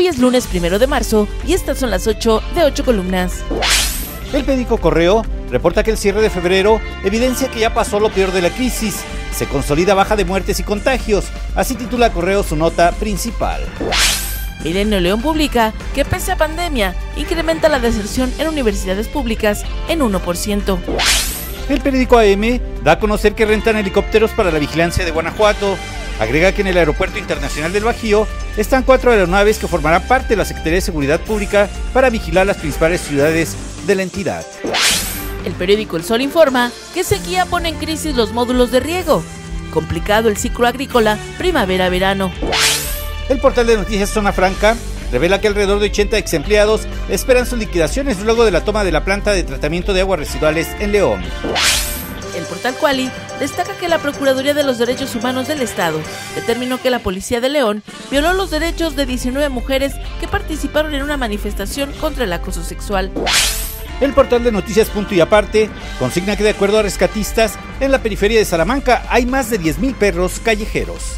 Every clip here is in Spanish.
Hoy es lunes primero de marzo y estas son las 8 de 8 columnas. El periódico Correo reporta que el cierre de febrero evidencia que ya pasó lo peor de la crisis. Se consolida baja de muertes y contagios. Así titula Correo su nota principal. Milenio León publica que pese a pandemia, incrementa la deserción en universidades públicas en 1%. El periódico AM da a conocer que rentan helicópteros para la vigilancia de Guanajuato. Agrega que en el Aeropuerto Internacional del Bajío están cuatro aeronaves que formarán parte de la Secretaría de Seguridad Pública para vigilar las principales ciudades de la entidad. El periódico El Sol informa que sequía pone en crisis los módulos de riego. Complicado el ciclo agrícola primavera-verano. El portal de noticias Zona Franca revela que alrededor de 80 ex empleados esperan sus liquidaciones luego de la toma de la planta de tratamiento de aguas residuales en León. El portal Quali destaca que la Procuraduría de los Derechos Humanos del Estado determinó que la Policía de León violó los derechos de 19 mujeres que participaron en una manifestación contra el acoso sexual. El portal de noticias Punto y Aparte consigna que de acuerdo a rescatistas, en la periferia de Salamanca hay más de 10.000 perros callejeros.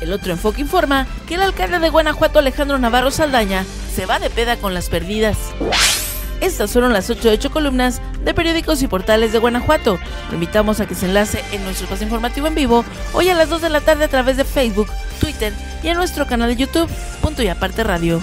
El otro enfoque informa que el alcalde de Guanajuato, Alejandro Navarro Saldaña, se va de peda con las perdidas. Estas fueron las 8 8 columnas de periódicos y portales de Guanajuato. Lo invitamos a que se enlace en nuestro espacio informativo en vivo hoy a las 2 de la tarde a través de Facebook, Twitter y en nuestro canal de YouTube, Punto y Aparte Radio.